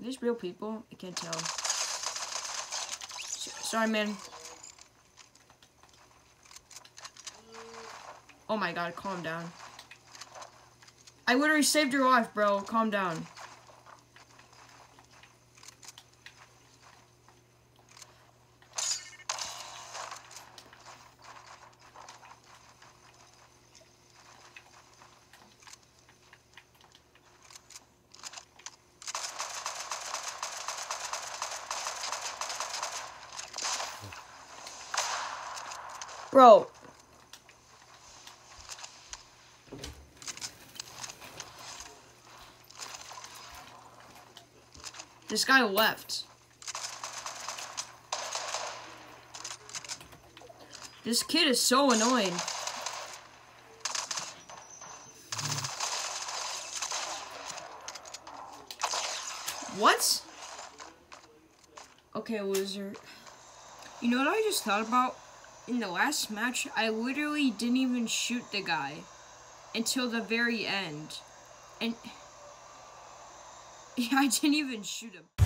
These real people? I can't tell. Sorry, man. Oh my god, calm down. I literally saved your life, bro. Calm down. Bro. This guy left. This kid is so annoying. What? Okay, loser. You know what I just thought about? In the last match, I literally didn't even shoot the guy until the very end. And I didn't even shoot him.